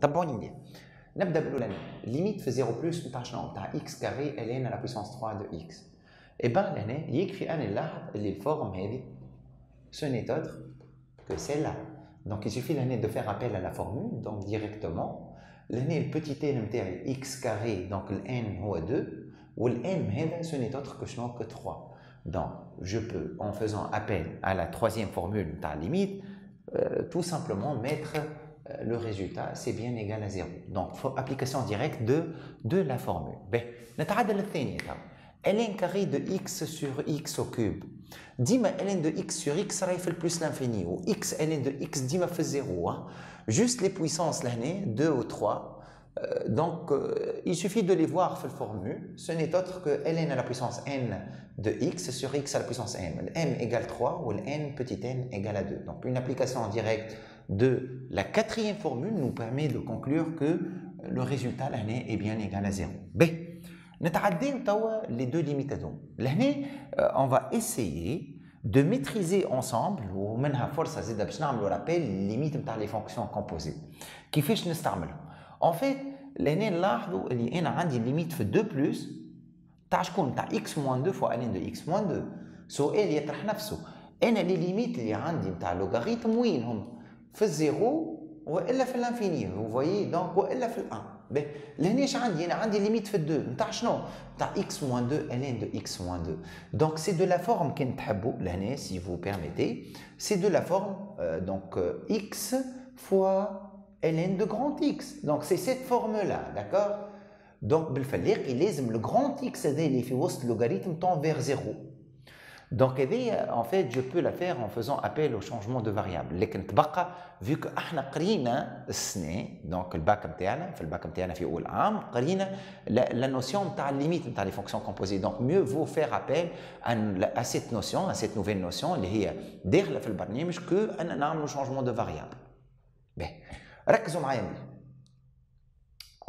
تبعوني مليح نبدا بالاولاني ليميت في 0 بلس نتاع شنو نتاع اكس كاري الين لا بويسونس 3 دو اكس اي بان لهنا يكفي انا نلاحظ اللي الفورم هذه ce n'est autre que celle-là. Donc il suffit l'année de faire appel à la formule, donc directement. L'année le petit n x carré, donc le n est 2, ou le m ce n'est autre que, que 3. Donc je peux, en faisant appel à la troisième formule, ta limite, euh, tout simplement mettre euh, le résultat, c'est bien égal à 0. Donc, application directe de, de la formule. Ben, نتعدل الثانية ln carré de x sur x au cube. ديما ln de x sur x راهي في plus l'infini ou x ln de x ديما في 0 juste les puissances l'année 2 ou 3 euh, donc, euh, il suffit de les voir dans la formule. Ce n'est autre que ln à la puissance n de x sur x à la puissance m. m égale 3 ou n petit n égale à 2. Donc, une application directe de la quatrième formule nous permet de conclure que le résultat l'année est bien égal à 0. B. les deux limites L'année, euh, on va essayer de maîtriser ensemble ou منها فرصه زيد باش نعملوا رابيل ليميت نتاع les fonctions composées كيفاش نستعملهم en fait l'année نلاحظوا اللي انا عندي ليميت في 2 بلس تاع شكون تاع x moins 2 fois ln de x moins 2 سؤال يطرح نفسه انا لي ليميت اللي عندي نتاع لوغاريتم وين هم في الزيرو والا في الانفيني فو فويي دونك والا في الان باهي لهنا اش عندي انا عندي ليميت في الدو نتاع شنو نتاع اكس موان دو ان دو اكس موان دو دونك سي دو لا فورم كان تحبوا لهنا سي فو بيرميتي سي دو لا فورم دونك اكس فوا ln de grand x donc c'est cette forme là d'accord donc بالفليق لازم le grand x هذا اللي في وسط لوغاريتم tend vers 0 donc, en fait, je peux la faire en faisant appel au changement de variable. لكن تبقى vu que احنا قرينا السنه donc الباك نتاعنا في الباك نتاعنا في اول عام قرينا la notion نتاع limite نتاع les fonctions composées. Donc, mieux vaut faire appel à, cette notion, à cette nouvelle notion اللي هي داخله في البرنامج que ان نعملوا changement de variable. باهي ركزوا معايا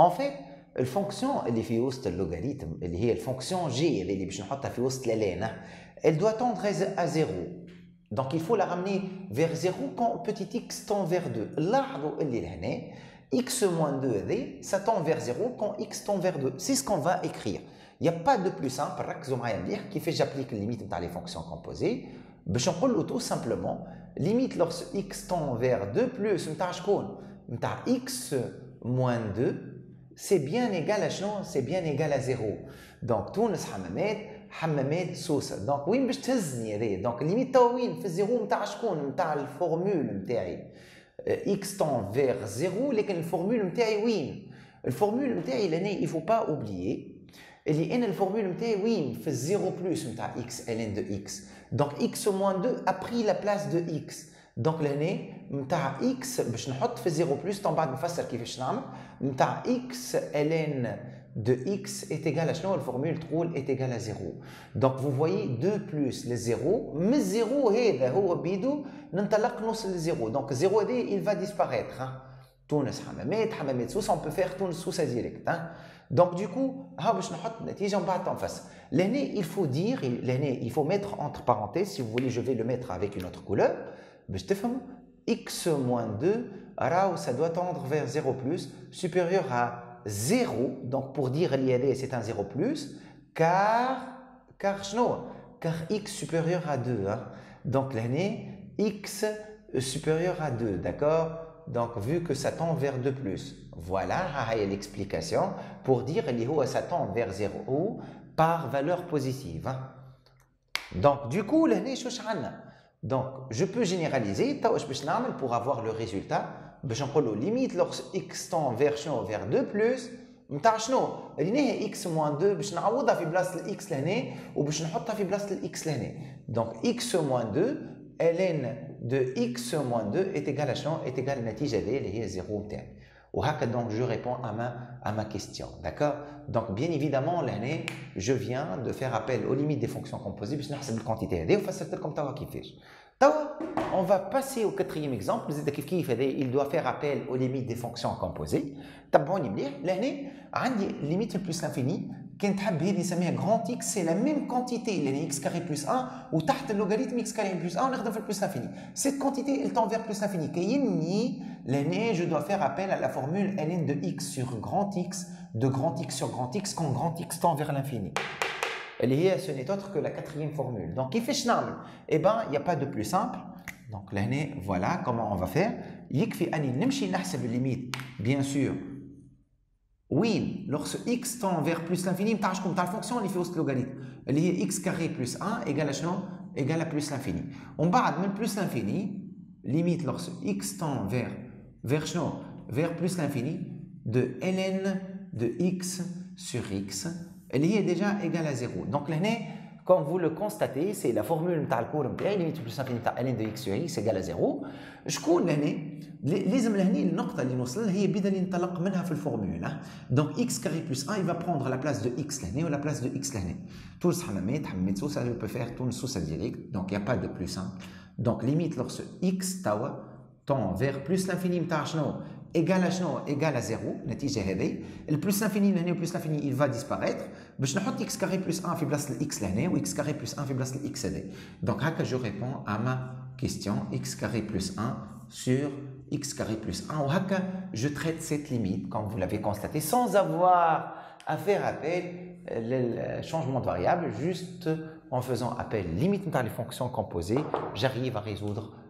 En fait, الفونكسيون اللي في وسط اللوغاريتم اللي هي الفونكسيون جي اللي باش نحطها في وسط لالين elle doit tendre à 0. Donc il faut la ramener vers 0 quand petit x tend vers 2. L'arbre est x moins 2 ça tend vers 0 quand x tend vers 2. C'est ce qu'on va écrire. Il n'y a pas de plus simple qui fait j'applique la limite dans les fonctions composées. Je vais tout simplement limite lorsque x tend vers 2 plus x moins 2 c'est bien égal à c'est bien égal à 0. Donc tout sera حمامات سوسه دونك وين باش تهزني هذايا دونك ليميت توا وين في الزيرو نتاع شكون نتاع الفورمول نتاعي اكس تون فيغ زيرو لكن الفورمول نتاعي وين الفورمول نتاعي لهنا يفو با اوبليي اللي انا الفورمول نتاعي وين في الزيرو بلس نتاع اكس ال ان دو اكس دونك اكس موان دو ابري لا بلاس دو اكس دونك لهنا نتاع اكس باش نحط في زيرو بلس طبعا بعد نفسر كيفاش نعمل نتاع اكس ال ان de x est égal à quoi La formule troll est égale à 0. Donc vous voyez 2 plus le 0, mais 0 est هو بيدو ننطلق نص le 0. Donc 0 il va disparaître. Hein. تونس حمامات حمامات سوسه on peut faire تونس سوسه direct. Hein. Donc du coup, ها باش نحط النتيجه ومن بعد تنفس. L'année il faut dire, l'année il faut mettre entre parenthèses, si vous voulez je vais le mettre avec une autre couleur, باش تفهموا x moins 2 راهو ça doit tendre vers 0 plus supérieur à 0, donc pour dire l'IAD c'est un 0 plus, car, car, car x supérieur à 2. Hein. Donc l'année x supérieur à 2, d'accord? Donc vu que ça tend vers 2 plus. Voilà l'explication pour dire que ça tend vers 0 par valeur positive. Hein. Donc du coup, l'année donc je peux généraliser pour avoir le résultat باش نقولوا ليميت لوغ اكس تون فيغ شنو فيغ 2 بلس نتاع شنو ريناها اكس موان 2 باش نعوضها في بلاصه الاكس لهنا وباش نحطها في بلاصه الاكس لهنا دونك اكس موان 2 ln de x moins 2 est égal à شنو est égal النتيجه هذه اللي هي 0 نتاعي وهكا donc je réponds à ma, question. D'accord? Donc, bien évidemment, l'année, je viens de faire appel aux limites des fonctions composées, quantité On va passer au quatrième exemple. Il doit faire appel aux limites des fonctions composées. L'année, limite plus l'infini, grand X, c'est la même quantité, l'année x carré plus 1, ou tard le logarithme x carré plus 1, on est plus l'infini. Cette quantité, elle tend vers plus l'infini. L'aîné, je dois faire appel à la formule ln de x sur grand x, de grand x sur grand x, quand grand x tend vers l'infini. Et ce n'est autre que la quatrième formule. Donc, il fait schnabel? Eh bien, il n'y a pas de plus simple. Donc, l'année, voilà comment on va faire? Yikfi ani nimshi nahsab limite. Bien sûr. Oui, lorsque x tend vers plus l'infini, t'as comme ta fonction, elle fait au logarithme. Elle est x carré plus 1 égale à chenon, égale à plus l'infini. On barre même plus l'infini, limite lorsque x tend vers vers شنو vers plus l'infini de ln de x sur x اللي هي déjà égale à 0 donc لهنا comme vous le constatez, c'est la formule de الكور نتاعي limite plus l'infini de ln de x sur x égale à 0 شكون لهنا لازم لهني النقطه اللي نوصل هي بدا اللي ننطلق منها في الفورمولا دونك x carré plus 1 il va prendre la place de x لهنا ولا place de x لهنا tous حمامات حمامات سوسه je peux faire tout سوسه direct donc il y a pas de plus 1 donc limite lorsque x توا tend vers plus l'infini نتاع شنو égal à شنو égal à 0 النتيجه هذه البلس انفيني لهنا وبلس انفيني il va disparaître باش نحط x carré plus 1 في بلاصه الاكس لهنا و x carré plus 1 في بلاصه الاكس هذه دونك هكا جو ريبون à ma question x carré plus 1 sur x carré plus 1. Ou je traite cette limite, comme vous l'avez constaté, sans avoir à faire appel au changement de variable, juste en faisant appel limite dans les fonctions composées, j'arrive à résoudre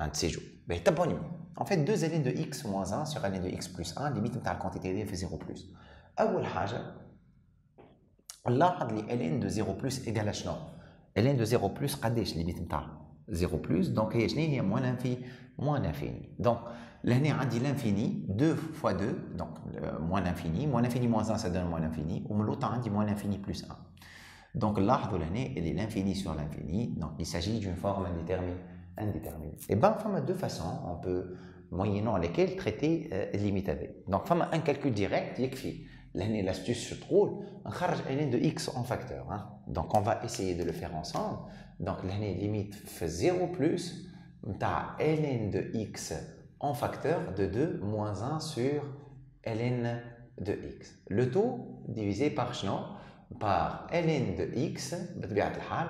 ان سي جو باهي تبعوني ان فيت دو زالين دو اكس موان 1 سور الين دو اكس بلس 1 ليميت نتاع الكونتيتي دي في 0 بلس اول حاجه نلاحظ لي الين دو 0 بلس ايكال شنو الين دو 0 بلس قداش ليميت نتاع 0 بلس دونك هي شنو هي موان انفي موان انفيني دونك L'année a dit l'infini, 2 fois 2, donc euh, moins l'infini. Moins l'infini moins 1, ça donne moins l'infini. Ou l'autre a dit moins l'infini plus 1. Donc l'art de l'année, est l'infini sur l'infini. Donc il s'agit d'une forme indéterminée. indéterminée. Et bien, enfin, deux façons, on peut, moyennant lesquelles traiter euh, limite avec. Donc, enfin, un calcul direct, L'année, l'astuce se trouve, on charge de x en facteur. Hein. Donc, on va essayer de le faire ensemble. Donc, l'année limite fait 0 plus, ln de x en facteur de 2 moins 1 sur ln de x. Le tout divisé par par ln de x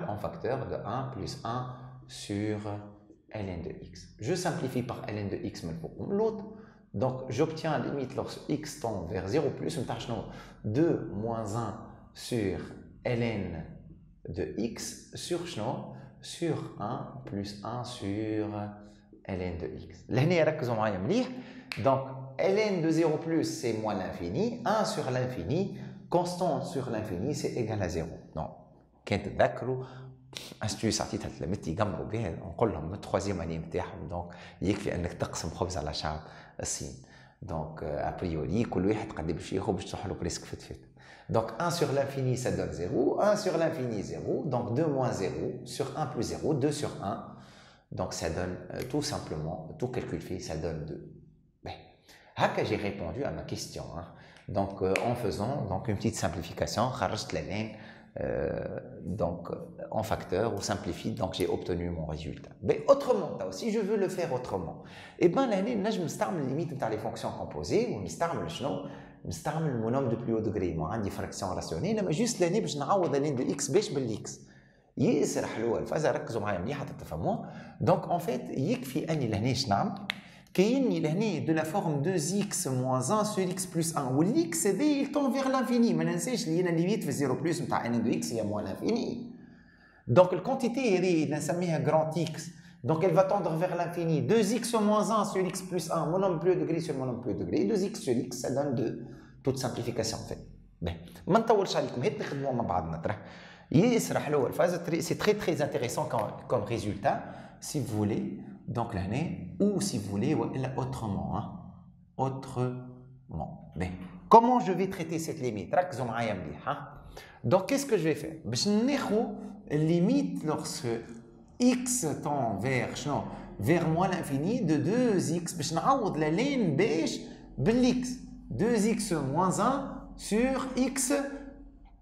en facteur de 1 plus 1 sur ln de x. Je simplifie par ln de x l'autre. Donc j'obtiens la limite lorsque x tend vers 0 plus 2 moins 1 sur ln de x sur sur 1 plus 1 sur ln de x. L'année ركزوا معايا مليح. Donc ln de 0 plus c'est moins l'infini, 1 sur l'infini, constante sur l'infini c'est égal à 0. Donc كان تذكروا استيوس عطيتها تلامذتي يقمروا بها نقول لهم التخوازيام اني نتاعهم دونك يكفي انك تقسم خبز على شعب الصين دونك ابريوري كل واحد قد باش ياخذ باش تروح له بريسك فت Donc 1 sur l'infini, ça donne 0. 1 sur l'infini, 0. Donc 2 moins 0 sur 1 plus 0. 2 sur 1. Donc ça donne euh, tout simplement, tout calcul fait, ça donne 2. Ben, que j'ai répondu à ma question. Hein. Donc euh, en faisant donc, une petite simplification, la euh, donc en facteur ou simplifie, donc j'ai obtenu mon résultat. Mais autrement, si je veux le faire autrement, et eh ben l'année, je me limite dans les fonctions composées ou je نستعمل mon nombre de plus haut degré moi عندي fraction rationnelle mais juste l'année باش نعوض لين de x باش بالx ياسر حلوه الفازه ركزوا معايا مليح حتى تفهموها دونك اون فيت يكفي اني لهنا نعمل كايني لهنا دو لا فورم 2 x moins 1 sur x plus 1 والاكس هذا يلتون فيغ لانفيني ما ننساش اللي انا ليميت في 0 بلس نتاع ان دو اكس هي موان لانفيني دونك الكونتيتي هذه اللي نسميها جراند اكس Donc elle va tendre vers l'infini. 2x moins 1 sur x plus 1, mon nombre plus degré sur mon nombre plus degré. 2x sur x, ça donne 2. Toute simplification en fait. Ben, ما نطولش عليكم هات نخدموا مع بعضنا ترى يسرح له الفاز c'est très très intéressant comme, comme résultat si vous voulez donc l'année ou si vous voulez autrement hein. autrement ben, comment je vais traiter cette limite hein. donc qu'est-ce que je vais faire باش ناخذ limite lorsque x tend vers vers moins l'infini de 2x باش نعوض la ligne باش بالx 2x moins 1 sur x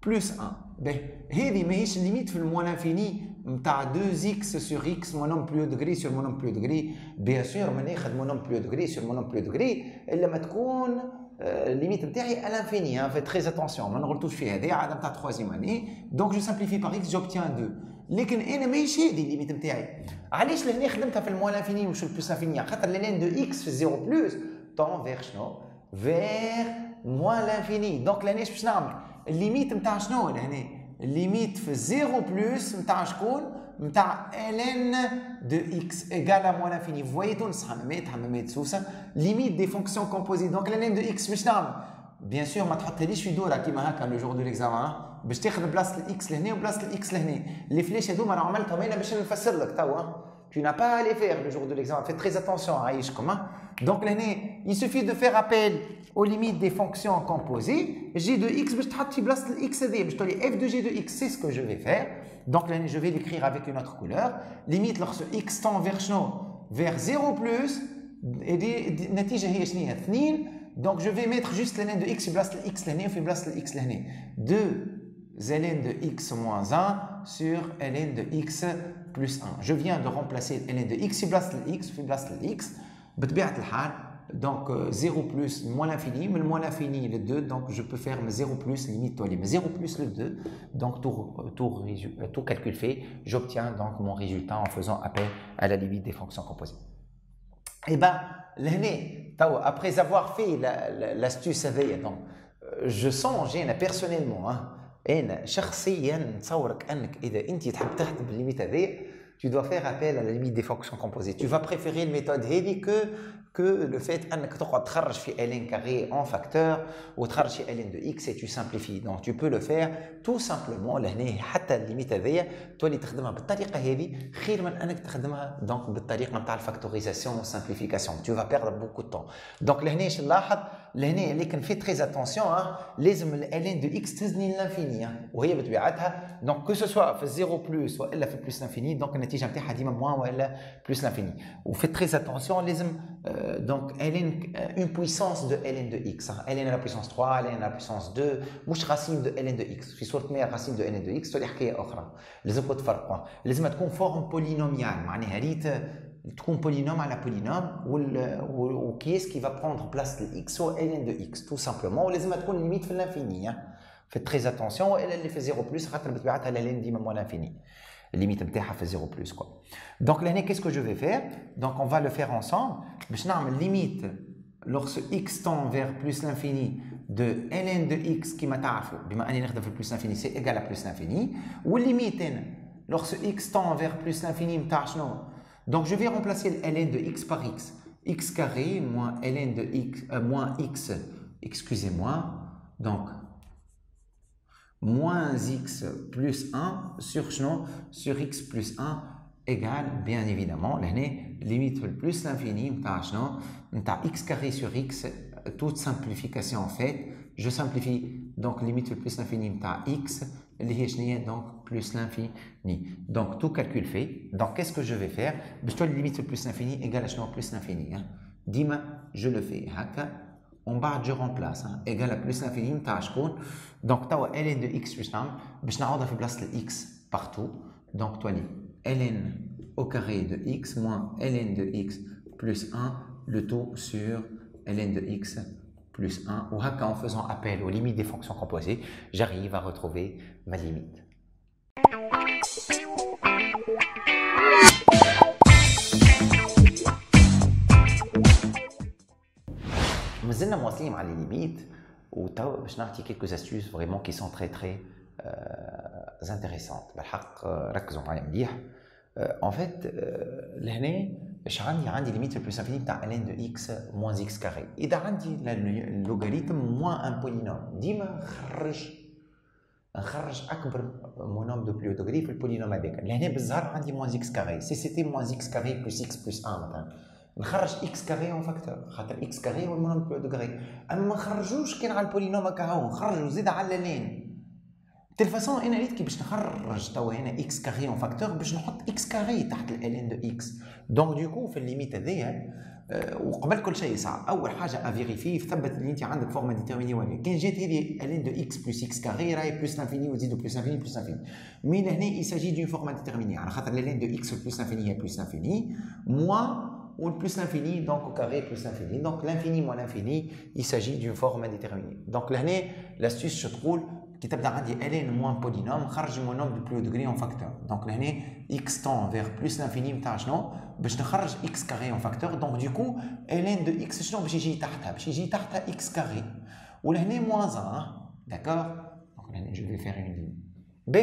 بلس 1 باهي هذه ماهيش الليميت في الموان انفيني نتاع 2 اكس سور اكس مونوم بلو دوغري سور مونوم بلو دوغري بيان سور ما ناخذ مونوم بلو دوغري سور مونوم بلو دوغري الا ما تكون الليميت نتاعي الانفيني في تري اتونسيون ما نغلطوش في هذه عاده نتاع تخوازيام اني دونك جو سامبليفي باغ اكس جوبتيان 2 لكن انا ماهيش هذه الليميت نتاعي علاش لهنا خدمتها في الموان انفيني مش البلوس انفيني خاطر لين دو اكس في 0 بلوس طون فيغ شنو فيغ موان لانفيني دونك لانيش باش نعمل الليميت نتاع شنو لهنا الليميت في 0 بلوس نتاع شكون نتاع ln de x égale à moins l'infini. Vous voyez tout, حمامات سوسه limite des fonctions composées. Donc ln de x نعمل bien sûr ما تحطهاليش في دوره كيما هكا لو جور دو ليكزامان باش تاخذ بلاصه الاكس لهنا وبلاصه الاكس لهنا لي فليش هذوما راه عملتهم أنا باش نفسر لك توا Tu n'as pas à les faire le jour de l'examen. Fais très attention à Aïch commun. Donc l'année, il suffit de faire appel aux limites des fonctions composées. G de x, x f de g de x, c'est ce que je vais faire. Donc l'année, je vais l'écrire avec une autre couleur. Limite lorsque x tend vers vers 0 plus, et donc je vais mettre juste l'année de x, place x l'année, ou place x l'année. 2 ln de x moins 1 sur ln de x plus 1. Je viens de remplacer ln de x, place x, place x, donc euh, 0 plus moins l'infini, mais le moins l'infini le 2, donc je peux faire 0 plus limite toi 0 plus le 2, donc tout, euh, tout, euh, tout calcul fait, j'obtiens donc mon résultat en faisant appel à la limite des fonctions composées. Et bien, l'année, après avoir fait l'astuce la, donc je sens, personnellement, hein, انا شخصيا نتصورك انك اذا انت تحب تخدم بالليميت هذايا tu dois faire appel à la limite des fonctions composées. Tu vas préférer une méthode heavy que que le fait انك تقعد تخرج في ln carré en facteur وتخرج في ln de x et tu simplifies. Donc tu peux le faire tout simplement لهنا حتى الليميت هذيا تولي تخدمها بالطريقه هذه خير من انك تخدمها دونك بالطريقه نتاع الفاكتوريزاسيون والسامبليفيكاسيون. Tu vas perdre beaucoup de temps. Donc لهنا ايش نلاحظ؟ لهنا لكن في تري اتونسيون لازم ال ln de x تزني للانفيني وهي بطبيعتها دونك كو سوا في 0 بلس والا في بلس لانفيني دونك النتيجه نتاعها ديما موان والا بلس لانفيني. وفي تري اتونسيون لازم donc ln une puissance de ln de x ln à la puissance 3 ln à la puissance 2 مش racine de ln de x في صوره ما racine de ln de x تولي حكايه اخرى لازمكم تفرقوا لازم تكون فورم بولينوميال معناها ريت تكون بولينوم على بولينوم وكيس كي va prendre place x هو ln de x tout simplement ولازم تكون ليميت في الانفيني faites très attention والا اللي في 0 بلس خاطر بطبيعتها ln ديما موان l'infini limite نتاعها في 0 plus quoi. Donc là qu'est-ce que je vais faire Donc on va le faire ensemble. باش نعمل limite lorsque x tend vers plus l'infini de ln de x كيما تعرفوا بما اني نخدم في plus l'infini c'est égal à plus l'infini والليميت هنا lorsque x tend vers plus l'infini نتاع شنو Donc je vais remplacer ln de x par x. x carré moins ln de x euh, moins x excusez-moi. Donc moins x plus 1 sur, sur x plus 1 égale, bien évidemment, l'année limite plus l'infini, x carré sur x, toute simplification en fait, je simplifie, donc limite plus l'infini, x, donc plus l'infini. Donc tout calcul fait. Donc qu'est-ce que je vais faire? Je dois limite plus l'infini égale à plus l'infini. Hein. Dima, je le fais. Hein, hein. On barre, je remplace. Hein. Égale à plus l'infini, Donc tu as ln de x plus 1, je vais place le x partout. Donc toi, ln au carré de x moins ln de x plus 1, le taux sur ln de x plus 1 ou haka en faisant appel aux limites des fonctions composées j'arrive à retrouver ma limite مازلنا مواصلين مع لي ليميت وتوا باش نعطي كيلكو استيوس فريمون كي سون تري تري انتريسونت بالحق ركزوا معايا مليح ان فيت لهنا اش عندي عندي ليميت بلوس انفيني تاع الين دو إكس موان إكس كاري اذا عندي اللوغاريتم موان ان بولينوم ديما نخرج نخرج اكبر مونوم دو بلو دوغري في البولينوم هذاك لهنا بالظهر عندي موان إكس كاري سي سيتي موان إكس كاري بلوس إكس بلوس 1 مثلا نخرج إكس كاري اون فاكتور خاطر إكس كاري هو المونوم بلو دوغري اما ما نخرجوش كان على البولينوم هكا هو نخرجو زيد على لين تيل فاسون انا ريت كي باش نخرج توا هنا اكس كاري اون فاكتور باش نحط اكس كاري تحت ال ان دو اكس دونك دوكو في الليميت هذيا وقبل كل شيء صعب اول حاجه افيريفي ثبت اللي انت عندك فورما ديتيرميني ولا كان جات هذه الين دو اكس بلس اكس كاري راهي بلس لانفيني وتزيدو بلس لانفيني بلس لانفيني مي لهنا يساجي دون فورما ديتيرميني على خاطر الين دو اكس بلس لانفيني هي بلس لانفيني موان ou le plus l'infini, donc au carré plus l'infini. Donc l'infini moins l'infini, il s'agit d'une forme indéterminée. Donc l'année, l'astuce se trouve qui تبدا عندي ln moins polynôme خرج mon nombre de plus haut degré en facteur donc لهنا x tend vers plus l'infini نتاع شنو باش نخرج x carré en facteur donc du coup ln de x شنو باش يجي تحتها باش يجي تحتها x carré ولهنا moins 1 d'accord donc لهنا je vais faire une ligne b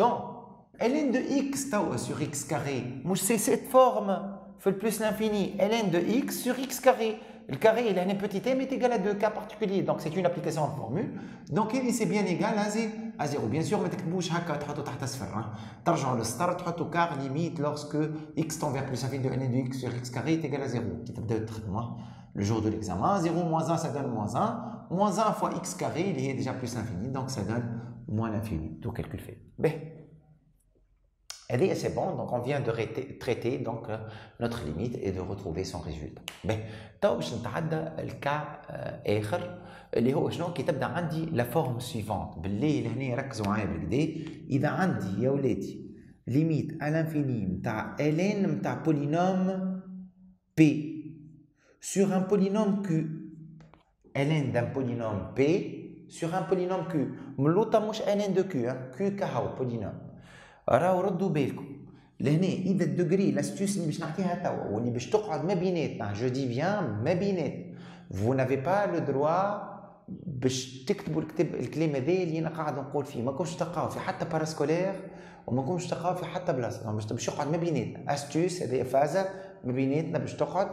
donc ln de x tau sur x carré مش c'est cette forme fait plus l'infini ln de x sur x carré le carré, il a un petit m est égal à 2 cas particuliers. Donc, c'est une application de formule. Donc, c'est bien égal à 0. Bien sûr, tu le start, tu car limite lorsque x tend vers plus infini de n de x sur x carré est égal à 0. Qui le jour de l'examen. 0 moins 1, ça donne moins 1. Moins 1 fois x carré, il est déjà plus infini. Donc, ça donne moins l'infini. Tout calcul fait. B. Et c'est bon, donc on vient de traiter donc, euh, notre limite et de retrouver son résultat. Mais, تو باش نتعدى الكا اخر اللي هو شنو كي تبدا عندي لا فورم سويفونت بالليل هنا ركزوا معايا بالكدا اذا عندي يا ولادي ليميت à l'infini نتاع ln نتاع بولينوم p sur un polynôme q ln d'un polynôme p sur un polynôme q من لوطا مش ln de q q كهو polynôme راهو ردوا بالكم. لهنا إذا الدوغري لاستيوس اللي باش نعطيها توا واللي باش تقعد ما بيناتنا جو دي بيان ما بينات فو نافي با لو دروا باش تكتبوا الكتاب الكلام هذا اللي أنا قاعد نقول فيه. ما كنتش تلقاو في حتى باراسكولير وما كنتش تلقاو في حتى بلاصة. باش باش يقعد ما بيناتنا. استيوس هذه فازه ما بيناتنا باش تقعد.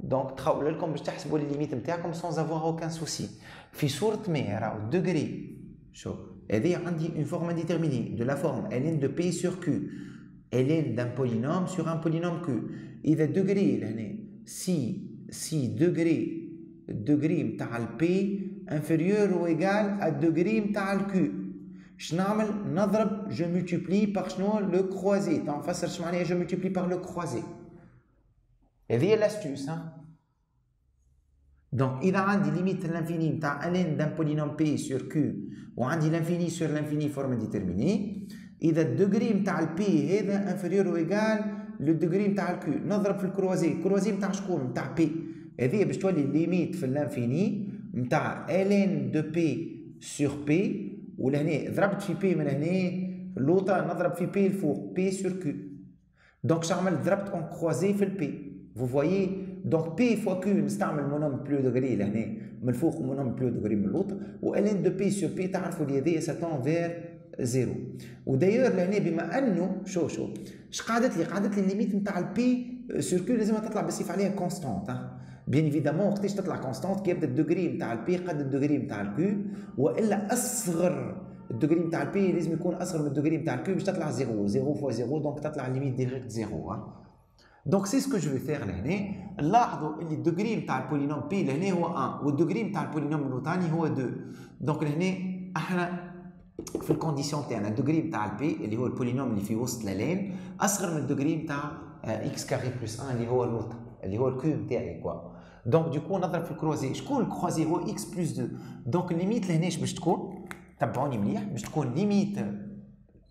دونك تخول لكم باش تحسبوا الليميت نتاعكم سون افوار اوكان سوسي في صورة ما راهو الدوغري شوف. هذه عندي une forme indéterminée de la forme ln de p sur q ln d'un polynôme sur un polynôme q إذا degré لهنا si si degré degré نتاع ال p inférieur ou égal à degré نتاع ال q شنو نعمل نضرب je multiplie par شنو le croisé تنفسر شنو معناها je multiplie par le croisé هذه هي l'astuce hein Donc, il a une limite l'infini ln d'un polynôme p sur q ou l'infini sur l'infini forme déterminée. Il a le degré de p est inférieur ou égal le degré de q. نضرب في الكروازي الكروازي نتاع شكون نتاع p هذه باش تولي ليميت في الانفيني نتاع ln de p sur p ولهنا ضربت في p من هنا اللوطه نضرب في p الفوق p sur q دونك شعمل ضربت اون كروازي في البي Vous voyez Donc P fois Q نستعمل مونوم بلو دوغري لهنا من الفوق ومونوم بلو دوغري من اللوطة و Ln دو P sur P تعرفوا اللي هذايا ساتون فير زيرو ودايور لهنا بما انه شو شو اش قعدت لي قعدت لي الليميت نتاع البي سور كيو لازم تطلع بصيف عليها كونستانت بيان ايفيدامون وقتاش تطلع كونستانت كي يبدا الدوغري نتاع البي قد الدوغري نتاع الكيو والا اصغر الدوغري نتاع البي لازم يكون اصغر من الدوغري نتاع الكيو باش تطلع زيرو زيرو فوا زيرو دونك تطلع الليميت ديريكت زيرو دونك سي سكو جو في فيغ لهنا لاحظوا اللي الدوغري نتاع البولينوم بي لهنا هو 1 والدوغري نتاع البولينوم الوطاني هو 2 دونك لهنا احنا في الكونديسيون تاعنا الدوغري نتاع البي اللي هو البولينوم اللي في وسط لالين اصغر من الدوغري نتاع اكس كاري بلس 1 اللي هو الوطا اللي هو الكيو نتاعي كوا دونك دوكو نضرب في الكروزي شكون الكروزي هو اكس بلس 2 دونك الليميت لهناش باش تكون تبعوني مليح باش تكون ليميت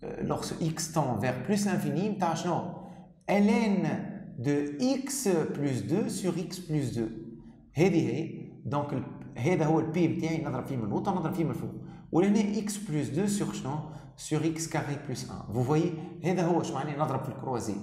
لوغس اكس تون فيغ بلس انفيني نتاع شنو ln De x plus 2 sur x plus 2 هذه هي دونك هذا هو البي نتاعي نضرب فيه من الوسط نضرب فيه من الفوق. ولهنا x plus 2 sur شنو؟ sur x carré plus 1 vous voyez هذا هو شو معناه نضرب في الكروزي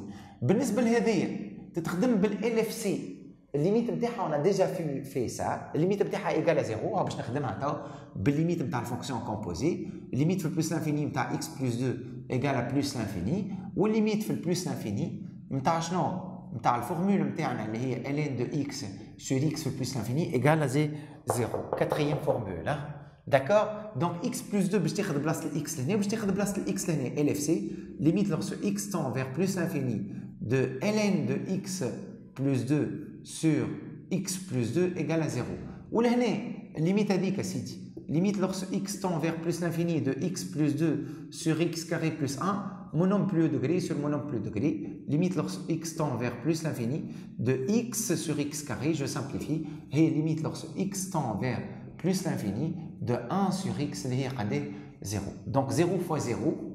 بالنسبة لهذه تتخدم بالال اف سي الليميت نتاعها أنا ديجا في في سا الليميت نتاعها ايكال زيرو باش نخدمها تو. بالليميت نتاع الفونكسيون كومبوزي الليميت في البلس لانفيني نتاع x بلس 2 ايكال بلس لانفيني والليميت في البلس لانفيني نتاع شنو؟ نتاع الفورمول نتاعنا اللي هي ln de x sur x plus l'infini égale à 0 quatrième formule hein? d'accord donc x plus 2 باش تاخذ بلاصه الاكس لهنا باش تاخذ بلاصه الاكس لهنا ال اف سي limite lorsque x tend vers plus l'infini de ln de x plus 2 sur x plus 2 égale à 0 ولهنا الليميت هذيك سيدي limite lorsque x tend vers plus l'infini de x plus 2 sur x carré plus 1, monom plus de gris sur monom plus de gris, limite lorsque x tend vers plus l'infini de x sur x carré, je simplifie, et limite lorsque x tend vers plus l'infini de 1 sur x, l'IRAD 0. Donc 0 fois 0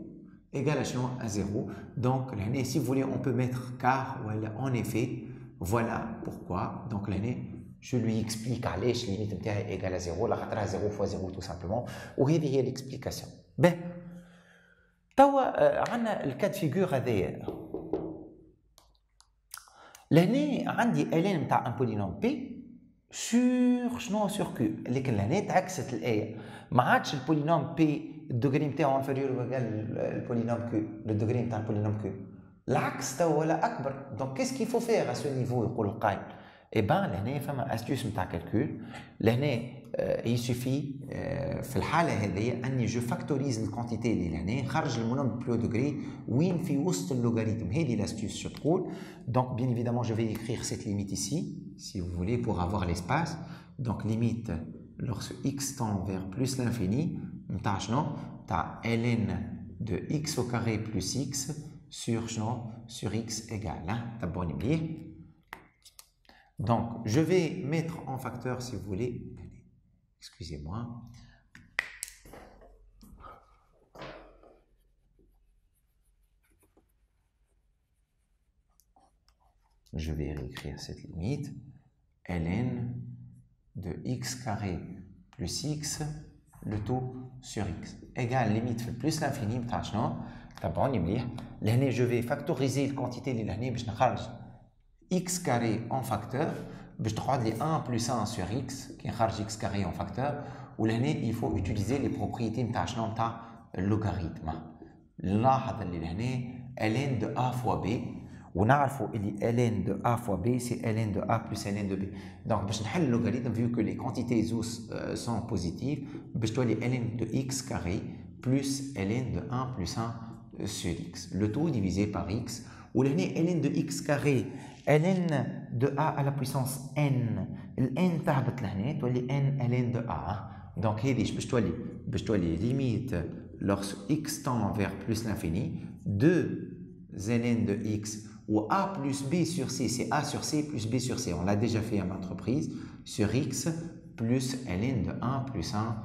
égale à, 0. Donc l'année, si vous voulez, on peut mettre car, voilà, en effet, voilà pourquoi. Donc l'année, je lui explique, allez, je limite égale à 0, la à 0 fois 0 tout simplement. Ou il l'explication. Ben, توا عندنا الكاد فيغور هذايا. لهنا عندي الين نتاع أن بولينوم بي سور شنو سور كيو لكن لهنا تعكست الآية. ما عادش البولينوم بي الدوغري نتاعو انفيريور ويغال البولينوم كيو الدوغري نتاع البولينوم كيو العكس توا ولا أكبر. دونك كيس كي فو فيغ ا سو نيفو يقول القائل؟ اي بان لهنا فما استيوس نتاع كالكول لهنا يسوفي في الحاله هذه اني جو فاكتوريز الكونتيتي اللي لهنا نخرج المونوم بلو دوغري وين في وسط اللوغاريتم هذه لاستيوس شو تقول دونك بيان ايفيدامون جو في écrire cette limite ici si vous voulez pour avoir l'espace donc limite lorsque x tend vers plus l'infini نتاع شنو تاع ln de x au carré plus x sur شنو sur x égale تبعوني مليح donc, je vais mettre en facteur, si vous voulez, excusez-moi, je vais réécrire cette limite, ln de x carré plus x, le tout sur x, égale limite plus l'infini, je vais factoriser la quantité de l'année, x carré en facteur, je vais 1 plus 1 sur x, qui est x carré en facteur, où l'année, il faut utiliser les propriétés de le logarithme. Là, ln de a fois b, on ln de a fois b, c'est ln de a plus ln de b. Donc, je vais le logarithme, vu que les quantités euh, sont positives, je vais ln de x carré plus ln de 1 plus 1 sur x. Le tout divisé par x, où l'année ln de x carré ln de a à la puissance n n تهبط لهنا تولي n ln de a donc هذه باش تولي باش تولي limite lorsque x tend vers plus l'infini 2 ln de x ou a plus b sur c c'est a sur c plus b sur c on l'a déjà fait à ma entreprise sur x plus ln de 1 plus 1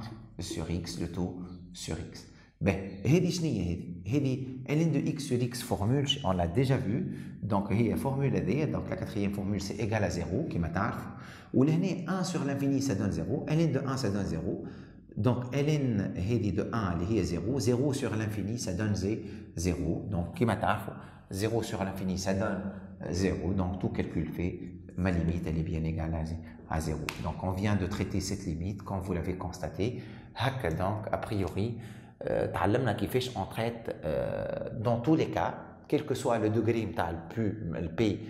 sur x le tout sur x ben, ln de x sur x formule, on l'a déjà vu. Donc, la formule donc la quatrième formule, c'est égal à 0, qui m'a Ou ln 1 sur l'infini, ça donne 0. ln de 1, ça donne 0. Donc, ln de 1, elle est 0. 0 sur l'infini, ça donne 0. Donc, qui m'a 0 sur l'infini, ça donne 0. Donc, tout calcul fait, ma limite, elle est bien égale à 0. Donc, on vient de traiter cette limite, comme vous l'avez constaté. Donc, a priori, تعلمنا كيفاش اون تريت دون تو لي كا كيل كو سوا لو دوغري نتاع البو البي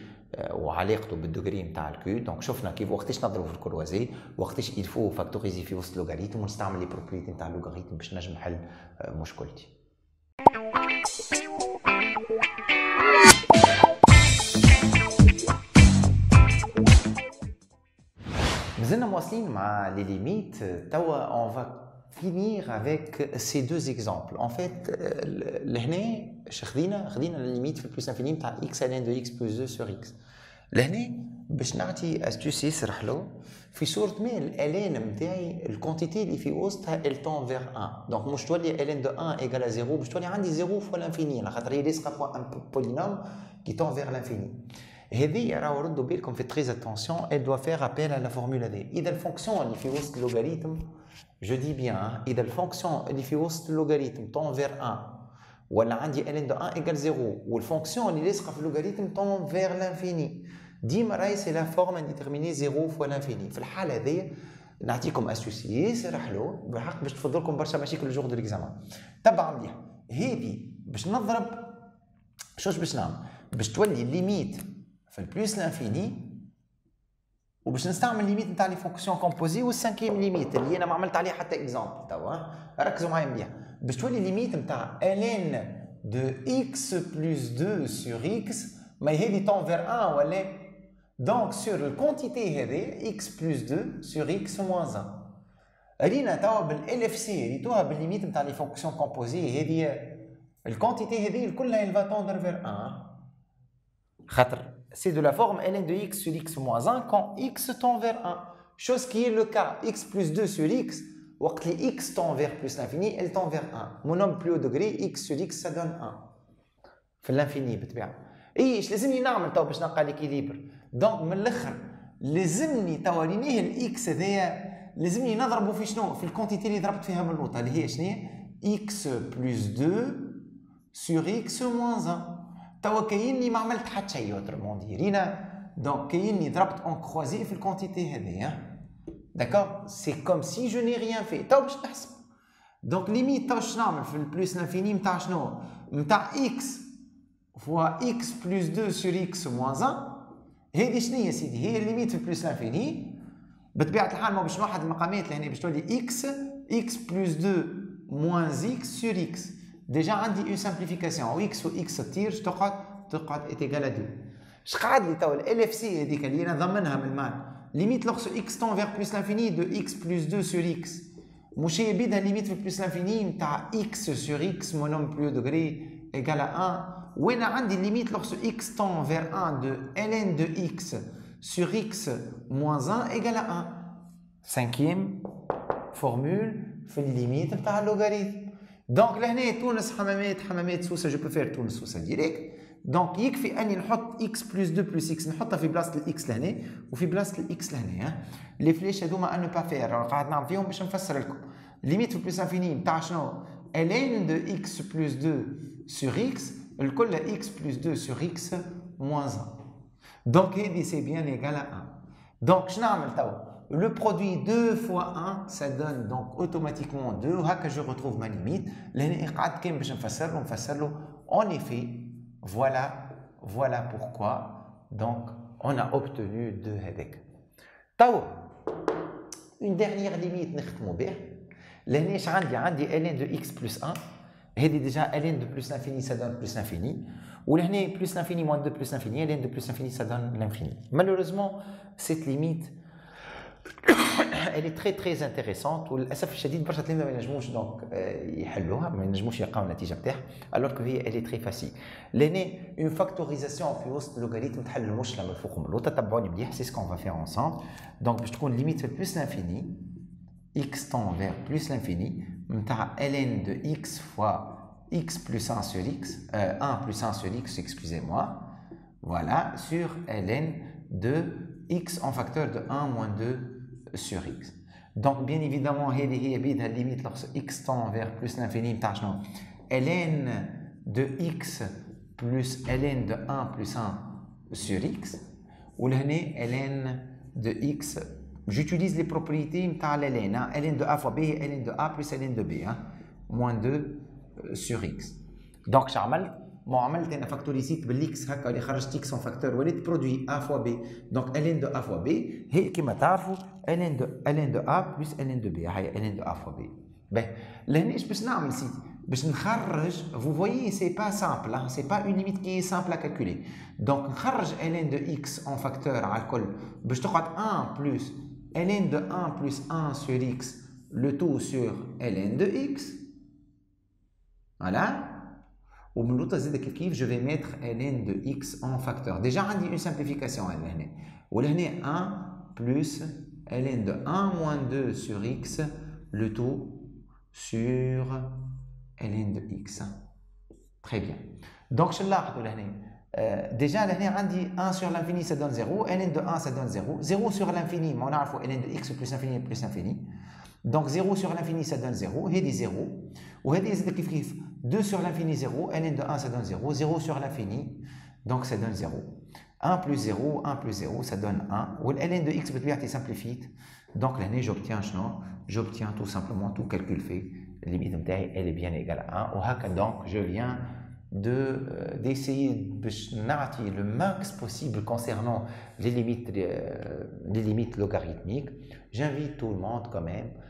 وعلاقته بالدوغري نتاع الكيو دونك شفنا كيف وقتاش نضرب في الكروازي وقتاش الفو فاكتوريزي في وسط لوغاريتم ونستعمل لي بروبريتي نتاع اللوغاريتم باش نجم نحل مشكلتي. مازلنا مواصلين مع لي ليميت توا اون finir avec ces deux exemples. En fait, l'année, خذينا خذينا limite plus infini تاع x ln de x plus 2 sur x. لهنا باش نعطي استوس يسرح له في صورة ما ln نتاعي الكونتيتي اللي في وسطها elle tend vers 1 دونك مش تولي ln de 1 égale à 0 باش تولي عندي 0 فوا l'infini على خاطر هي لاصقه فوا ان بولينوم qui tend vers l'infini هذه راهو ردوا بالكم في تريز اتونسيون elle doit faire appel à la formule هذه اذا الفونكسيون اللي في وسط اللوغاريتم je dis bien, إذا الفونكسيون اللي في وسط اللوغاريتم vers 1 ولا عندي ln de 1 égale 0 والفونكسيون اللي لاصقه في اللوغاريتم vers l'infini. ديما راهي سي لا فورم انديتيرميني 0 فوا لانفيني في الحاله هذه نعطيكم اسوسي ياسر حلو بالحق باش تفضل لكم برشا مشاكل الجور دو ليكزامان تبع مليح هذه باش نضرب شوش باش نعمل باش تولي ليميت في البلوس لانفيني وباش نستعمل ليميت نتاع لي فونكسيون كومبوزي والسانكيام ليميت اللي أنا ما عملت عليه حتى اكزامبل توا. ركزوا معايا مليح. باش تولي ليميت نتاع ln دو إكس بلس 2 سور إكس ما هذه طون فير 1 ولا دونك سور الكونتيتي هذه x بلس 2 سور x موان 1 رينا توا بالال اف سي ريتوها بالليميت نتاع لي فونكسيون كومبوزي. هذه الكونتيتي هذه كلها va tendre vers 1 خاطر c'est de la forme ln de x sur x moins 1 quand x tend vers 1 chose qui est le cas x plus 2 sur x وقت اللي x tend vers plus l'infini elle tend vers 1 mon nombre plus haut degré x sur x ça donne 1 في l'infini بالطبيعه اي ايش لازمني نعمل تو باش نلقى ليكيليبر دونك من الاخر لازمني تو رينيه الاكس هذايا لازمني نضربه في شنو في الكونتيتي اللي ضربت فيها من اللوطه اللي هي شنو اكس بلس 2 سور اكس موان 1 توا كايني ما عملت حتى شيء اوترومون دي رينا دونك كايني ضربت اون كروزي في الكونتيتي هذيا داكور سي كوم سي جو ني ريان في تو باش نحسب. دونك ليميت تو باش نعمل؟ في البلوس لانفيني نتاع شنو؟ نتاع إكس فوا إكس بلس 2 سور إكس موان 1 هذه شنو هي سيدي؟ هي ليميت في البلوس لانفيني بطبيعة الحال ما باش نوحد المقامات اللي هنا باش تولي إكس إكس بلس 2 موان إكس سور إكس ديجا عندي اون سامبليفيكاسيون و اكس و اكس تطير تقعد تقعد ايتيغال 2 اش قعد لي تو ال اف سي هذيك اللي انا ضمنها من المان ليميت لوغ اكس تون فيغ بلس لانفيني دو اكس بلس 2 سور اكس مش هي بيدها ليميت في بلس لانفيني نتاع اكس سور اكس مونوم بلو دوغري ايغال 1 وين عندي ليميت لوغ اكس تون فيغ 1 دو ln de x sur x moins 1 égale à 1 cinquième formule في الليميت نتاع اللوغاريتم دونك لهنا تونس حمامات حمامات سوسه جو بو فير تونس سوسه ديريكت دونك يكفي اني نحط اكس بلس 2 بلس اكس نحطها في بلاصه الاكس لهنا وفي بلاصه الاكس لهنا لي فليش هذوما ان با فير قاعد نعمل فيهم باش نفسر لكم ليميت في بلس انفيني نتاع شنو ln de x plus 2 sur x الكل x plus 2 sur x moins 1 donc هذه c'est bien égal à 1 donc شنو نعمل توا le produit 2 fois 1 ça donne donc automatiquement 2 وهكا je retrouve ma limite لهنا قعدت كان باش نفسر له نفسر له en effet voilà voilà pourquoi donc on a obtenu 2 هذاك توا une dernière limite نختموا بها لهنا ايش عندي عندي ln de x plus 1 هذه ديجا ln de plus l'infini ça donne plus l'infini ولهنا plus l'infini moins 2 plus l'infini ln de plus l'infini ça donne l'infini malheureusement cette limite elle est très très intéressante وللاسف الشديد برشا تلاميذ ما ينجموش دونك يحلوها ما ينجموش يلقاو النتيجه نتاعها الوغ كو هي elle est très facile لهنا اون فاكتوريزاسيون في وسط لوغاريتم تحل المشكله من الفوق ومن الوسط تتبعوني مليح سي سكون فا فير انسامبل دونك باش تكون ليميت في بلس لانفيني x tend vers plus l'infini نتاع ln de x fois x plus 1 sur x euh, 1 plus 1 sur x excusez-moi voilà sur ln de x en facteur de 1 moins 2 sur x. Donc, bien évidemment, elle est la limite lorsque x tend vers plus l'infini, ln de x plus ln de 1 plus 1 sur x, ou ln de x, j'utilise les propriétés de ln, hein. ln de a fois b, ln de a plus ln de b, hein. moins 2 euh, sur x. Donc, Charmal, ما عملت انا فاكتوريزيت بالاكس هكا اللي خرجت اكس اون فاكتور وليت برودوي ا فوا بي دونك الين دو ا فوا بي هي كيما تعرفوا الين دو الين دو ا بلس الين دو بي هي الين دو ا فوا بي باهي لهنا ايش باش نعمل سيدي باش نخرج فو فويي سي با سامبل سي با اون ليميت كي سامبل ا كالكولي دونك نخرج الين دو اكس اون فاكتور على الكل باش تقعد 1 بلس الين دو 1 بلس 1 سور اكس لو تو سور الين دو اكس فوالا Au je vais mettre ln de x en facteur. Déjà, on dit une simplification à ln. Ou ln 1 plus ln de 1 moins 2 sur x, le tout sur ln de x. Très bien. Donc, je l'ai euh, déjà, ln on dit 1 sur l'infini, ça donne 0. ln de 1, ça donne 0. 0 sur l'infini, on a ln de x plus infini plus infini. donc 0 sur l'infini ça donne 0 هذه 0 وهذه زاد كيف كيف 2 sur l'infini 0 ln de 1 ça donne 0 0 sur l'infini donc ça donne 0 1 plus 0 1 plus 0 ça donne 1 والln de x بطبيعتي simplified donc l'année j'obtiens شنو j'obtiens tout simplement tout calcul fait limite نتاعي elle est bien égale à 1 وهكا donc je viens de euh, d'essayer باش نعطي le max possible concernant les limites euh, les limites logarithmiques j'invite tout le monde quand même à